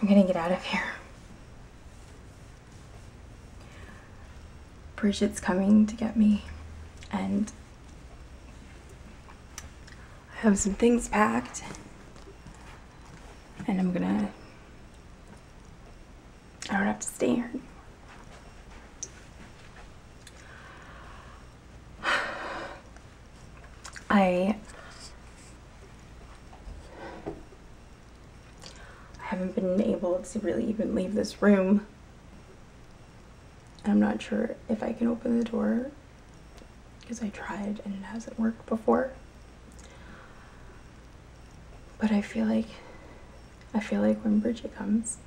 I'm gonna get out of here. Bridget's coming to get me, and I have some things packed, and I'm gonna. I don't have to stay here. I I haven't been able to really even leave this room. I'm not sure if I can open the door because I tried and it hasn't worked before. But I feel like I feel like when Bridget comes,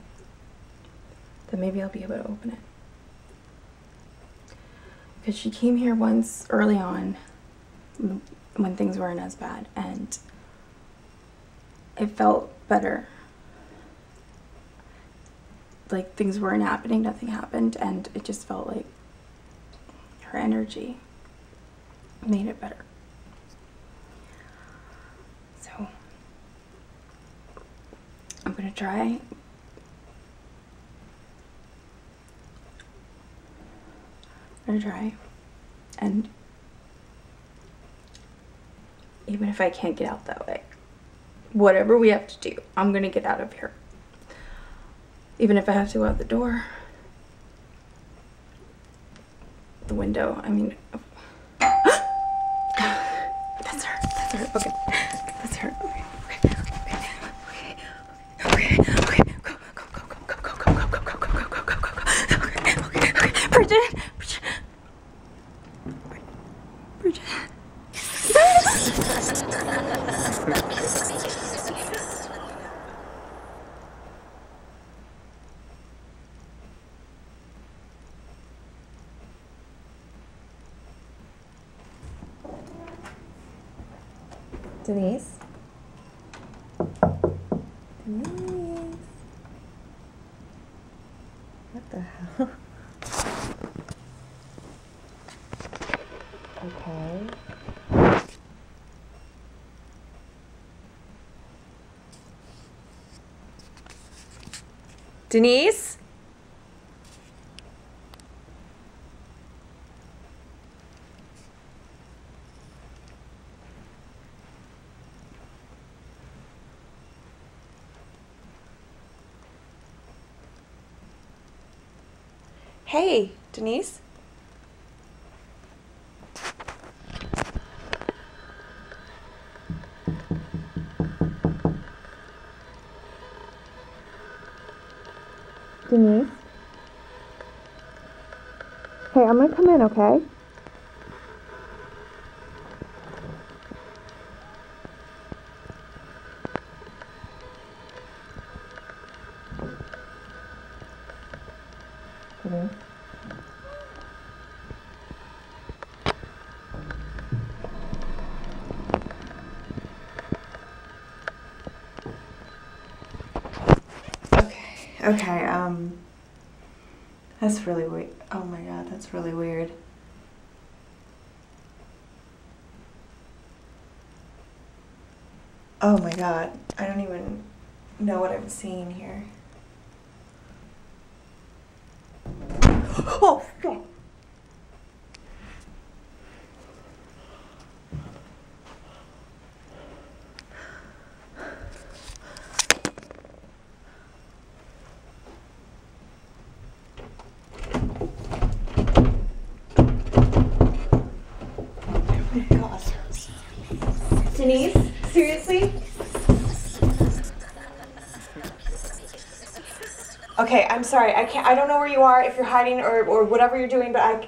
then maybe I'll be able to open it. Because she came here once early on when things weren't as bad and it felt better. Like things weren't happening, nothing happened, and it just felt like her energy made it better. So I'm gonna try. I'm gonna try. And even if I can't get out that way, whatever we have to do, I'm gonna get out of here. Even if I have to go out the door, the window, I mean. Denise? Denise? What the hell? okay. Denise? Hey, Denise? Denise? Hey, I'm gonna come in, okay? Denise? Okay, um. That's really weird. Oh my god, that's really weird. Oh my god, I don't even know what I'm seeing here. Oh, fuck. Oh my god. Denise? Seriously? Okay, I'm sorry. I can't I don't know where you are if you're hiding or, or whatever you're doing, but I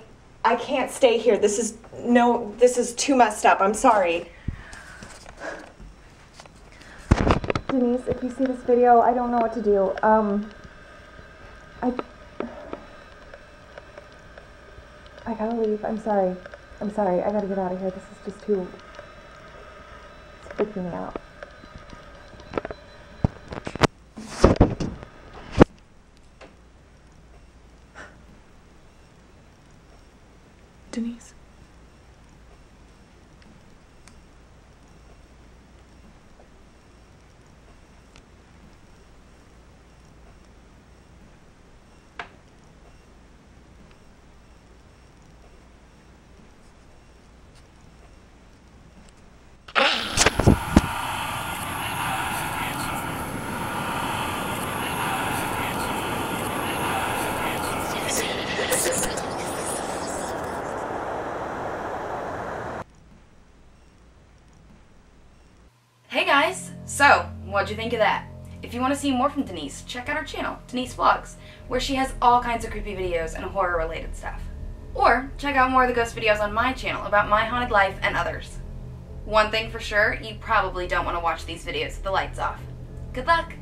I can't stay here. This is no this is too messed up. I'm sorry. Denise, if you see this video, I don't know what to do. Um I I gotta leave. I'm sorry. I'm sorry. I gotta get out of here. This is just too it's freaking me out. Denise. So, what'd you think of that? If you want to see more from Denise, check out her channel, Denise Vlogs, where she has all kinds of creepy videos and horror related stuff. Or check out more of the ghost videos on my channel about my haunted life and others. One thing for sure, you probably don't want to watch these videos with the lights off. Good luck!